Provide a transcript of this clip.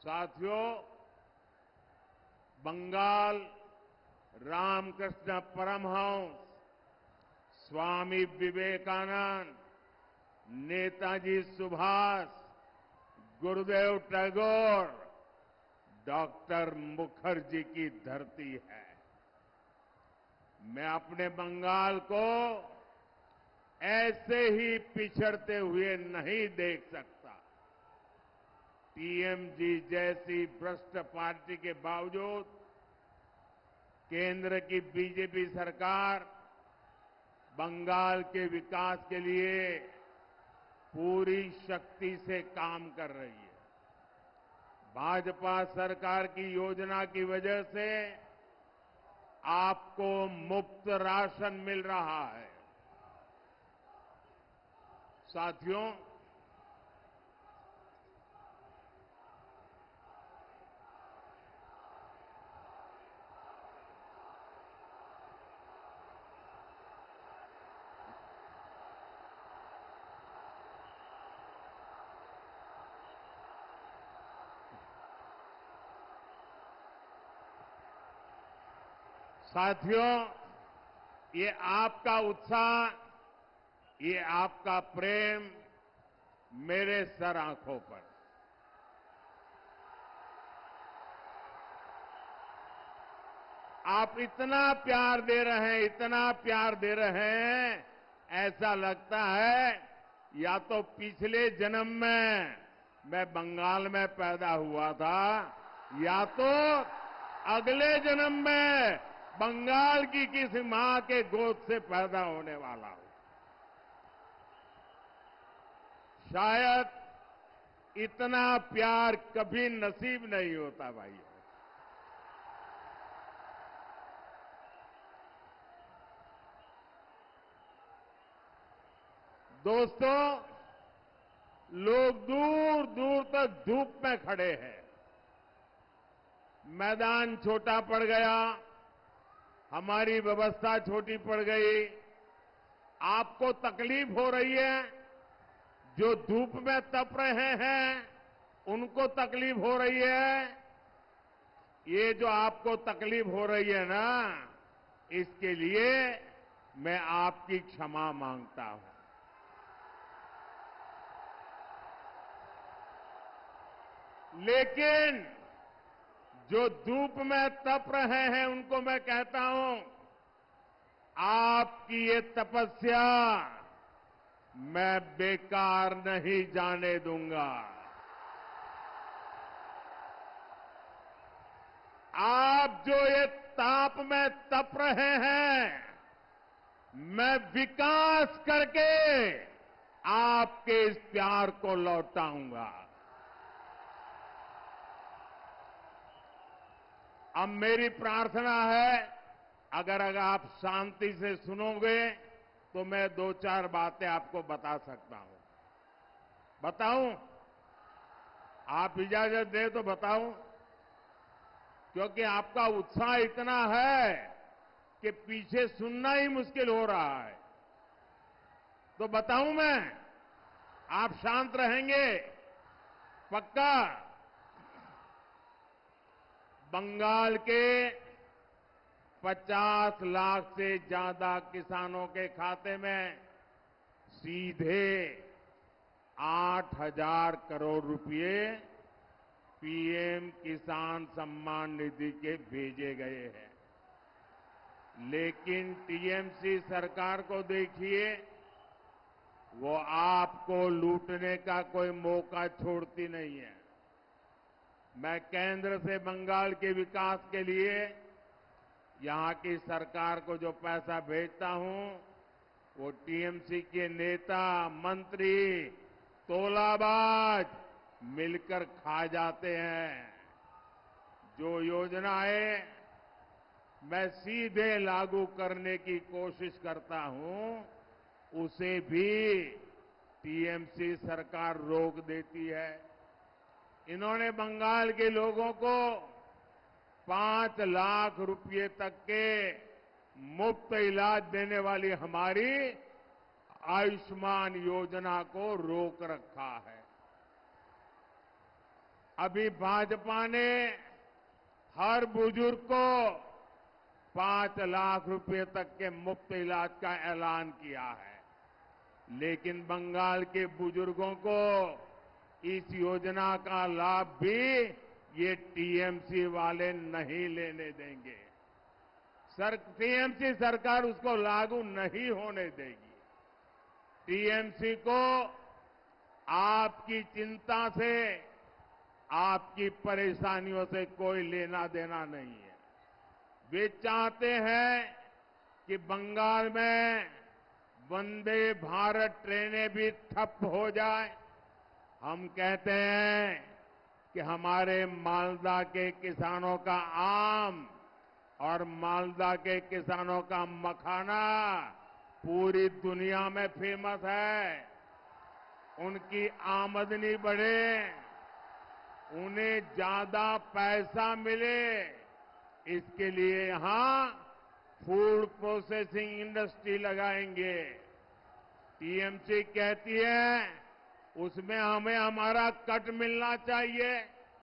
साथियों, बंगाल रामकृष्ण परमहंस, स्वामी विवेकानंद, नेताजी सुभाष, गुरुदेव टैगोर, डॉक्टर मुखर्जी की धरती है। मैं अपने बंगाल को ऐसे ही पिछड़ते हुए नहीं देख सकता। टीएमजी जैसी भ्रष्ट पार्टी के बावजूद केंद्र की बीजेपी सरकार बंगाल के विकास के लिए पूरी शक्ति से काम कर रही है। भाजपा सरकार की योजना की वजह से आपको मुफ़्त राशन मिल रहा है। साथियों साथियों, ये आपका उत्साह, ये आपका प्रेम मेरे सर आँखों पर। आप इतना प्यार दे रहे हैं, इतना प्यार दे रहे हैं, ऐसा लगता है या तो पिछले जन्म में मैं बंगाल में पैदा हुआ था, या तो अगले जन्म में बंगाल की किसी माँ के गोद से पैदा होने वाला हूँ? शायद इतना प्यार कभी नसीब नहीं होता भाई। दोस्तों, लोग दूर दूर तक धूप में खड़े हैं। मैदान छोटा पड़ गया। हमारी व्यवस्था छोटी पड़ गई। आपको तकलीफ़ हो रही है। जो धूप में तप रहे हैं, उनको तकलीफ़ हो रही है। ये जो आपको तकलीफ़ हो रही है ना, इसके लिए मैं आपकी क्षमा माँगता हूँ। लेकिन जो धूप में तप रहे हैं, उनको मैं कहता हूँ, आपकी ये तपस्या मैं बेकार नहीं जाने दूँगा। आप जो ये ताप में तप रहे हैं, मैं विकास करके आपके इस प्यार को लौटाऊँगा। अब मेरी प्रार्थना है, अगर अगर आप शांति से सुनोगे तो मैं दो चार बातें आपको बता सकता हूँ। बताऊँ? आप इजाज़त दे तो बताऊँ? क्योंकि आपका उत्साह इतना है कि पीछे सुनना ही मुश्किल हो रहा है। तो बताऊँ मैं? आप शांत रहेंगे? पक्का? बंगाल के 50 लाख से ज़्यादा किसानों के खाते में सीधे 8000 करोड़ रुपए पीएम किसान सम्मान निधि के भेजे गए हैं। लेकिन टीएमसी सरकार को देखिए, वो आपको लूटने का कोई मौका छोड़ती नहीं है। मैं केंद्र से बंगाल के विकास के लिए यहाँ की सरकार को जो पैसा भेजता हूँ, वो टीएमसी के नेता, मंत्री तोलाबाज मिलकर खा जाते हैं। जो योजनाएँ मैं सीधे लागू करने की कोशिश करता हूँ, उसे भी टीएमसी सरकार रोक देती है। इन्होंने बंगाल के लोगों को पाँच लाख रुपए तक के मुफ़्त इलाज देने वाली हमारी आयुष्मान योजना को रोक रखा है। अभी भाजपा ने हर बुज़ुर्ग को पाँच लाख रुपए तक के मुफ़्त इलाज का ऐलान किया है, लेकिन बंगाल के बुज़ुर्गों को इस योजना का लाभ भी ये टीएमसी वाले नहीं लेने देंगे। सर, टीएमसी सरकार उसको लागू नहीं होने देगी। टीएमसी को आपकी चिंता से, आपकी परेशानियों से कोई लेना देना नहीं है। वे चाहते हैं कि बंगाल में वंदे भारत ट्रेनें भी ठप हो जाए। हम कहते हैं कि हमारे मालदा के किसानों का आम और मालदा के किसानों का मखाना पूरी दुनिया में फ़ेमस है। उनकी आमदनी बढ़े, उन्हें ज़्यादा पैसा मिले। इसके लिए यहाँ फ़ूड प्रोसेसिंग इंडस्ट्री लगाएँगे। टीएमसी कहती है उसमें हमें हमारा कट मिलना चाहिए।